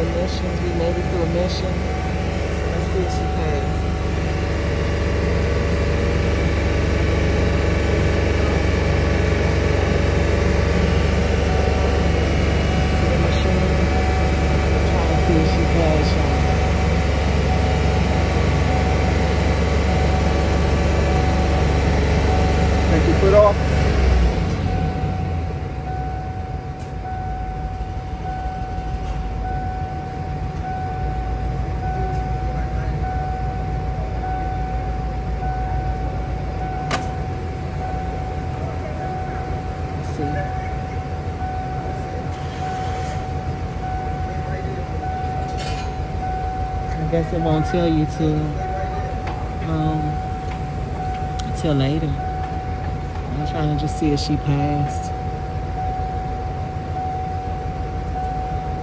emissions. We made it through emissions. So let's see if she passed. To the machine. Trying to see if she passed, y'all. Take your foot off. Let's see. I guess it won't tell you till um till later. I'm trying to just see if she passed.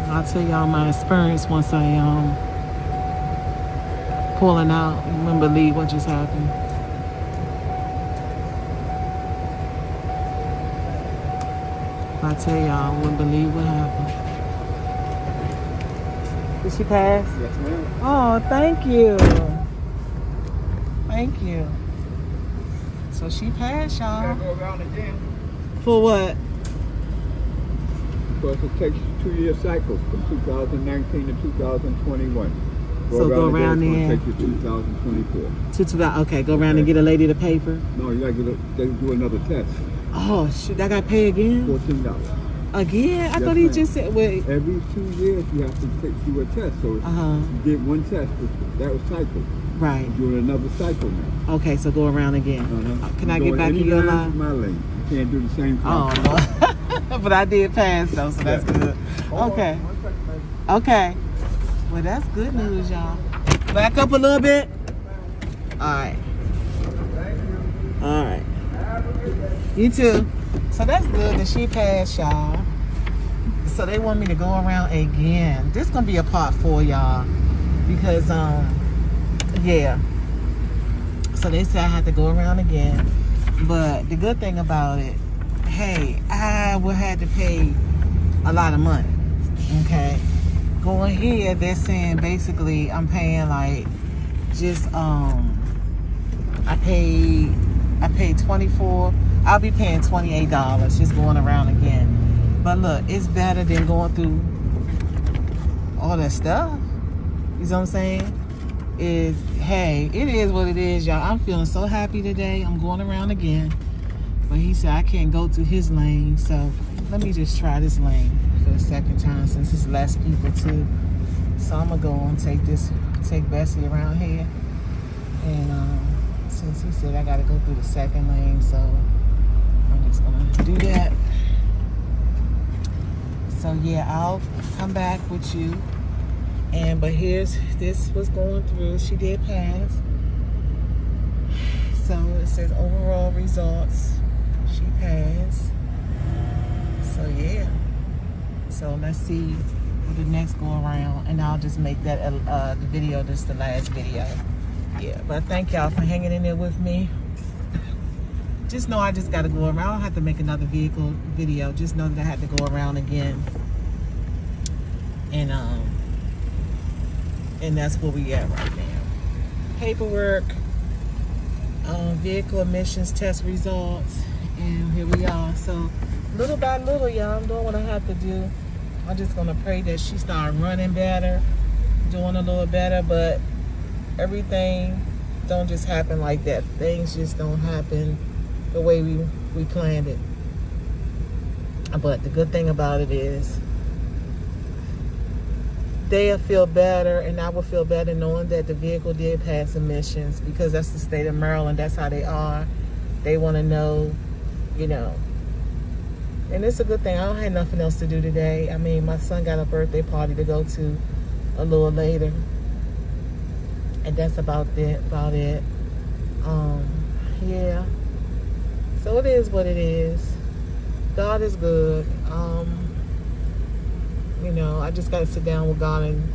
I'll tell y'all my experience once I um pulling out. You wouldn't believe what just happened. I tell y'all, I wouldn't believe what happened. Did she pass? Yes, ma'am. Oh, thank you. Thank you. So she passed, y'all. Gotta go around again. For what? Because it takes two-year cycles from 2019 to 2021. So go around there. take you 2024. Two, two, okay, go around and get a lady the paper. No, you gotta get a, they do another test. Oh, shoot, I got to pay again? Fourteen dollars. Again? I Yes, thought he just said, wait. Every two years you have to take do a test. So Uh-huh. you did one test, that was cycle. Right. You're doing another cycle now. Okay, so go around again. Uh-huh. Uh, Can I You get back in your line? My lane. You can't do the same thing. Oh, no. but I did pass, though, so that's Yeah. good. Okay. Okay. Well, that's good news, y'all. Back up a little bit. All right. All right. You too. So that's good that she passed, y'all. So they want me to go around again. This gonna be a part four, y'all, because um, yeah. So they said I had to go around again, but the good thing about it, hey, I would have to pay a lot of money. Okay, going here, they're saying basically I'm paying like just um, I paid I paid 24. I'll be paying $28 just going around again. But look, it's better than going through all that stuff. You know what I'm saying? Is hey, it is what it is, y'all. I'm feeling so happy today. I'm going around again. But he said I can't go to his lane, so let me just try this lane for the second time since it's less people too. So I'm gonna go and take this, take Bessie around here. And um, since he said I gotta go through the second lane, so I'm just gonna do that. So yeah, I'll come back with you. And but here's this was going through. She did pass. So it says overall results. She passed. So yeah. So let's see the next go around, and I'll just make that uh, the video just the last video. Yeah, but thank y'all for hanging in there with me. Just know I just got to go around. I don't have to make another vehicle video. Just know that I had to go around again. And um, and that's where we at right now. Paperwork, um, vehicle emissions test results, and here we are. So little by little, y'all, I'm doing what I have to do. I'm just gonna pray that she start running better, doing a little better, but everything don't just happen like that. Things just don't happen the way we, we planned it. But the good thing about it is they'll feel better and I will feel better knowing that the vehicle did pass emissions because that's the state of Maryland. That's how they are. They want to know, you know. And it's a good thing. I don't have nothing else to do today. I mean, my son got a birthday party to go to a little later. And that's about it. About it. Um, yeah. So it is what it is. God is good. Um, you know, I just got to sit down with God and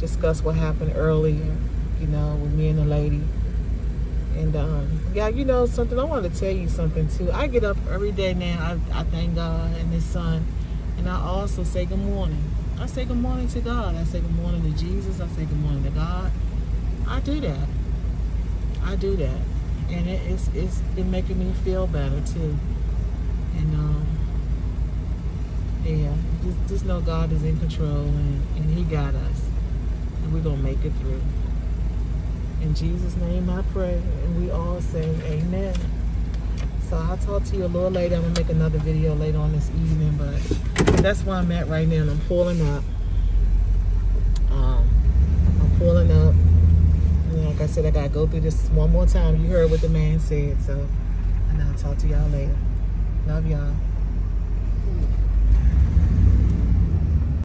discuss what happened earlier, you know, with me and the lady. And um, yeah, you know something, I want to tell you something too. I get up every day now, I, I thank God and His Son. And I also say good morning. I say good morning to God. I say good morning to Jesus. I say good morning to God. I do that. I do that. And it, it's, it's it making me feel better too. And um, yeah, just, just know God is in control and, and He got us. And we're to make it through. In Jesus' name I pray. And we all say amen. So I'll talk to you a little later. I'm to make another video later on this evening. But that's where I'm at right now. And I'm pulling up. Um, I'm pulling up. Said, I got to go through this one more time. You heard what the man said. So, and I'll talk to y'all later. Love y'all.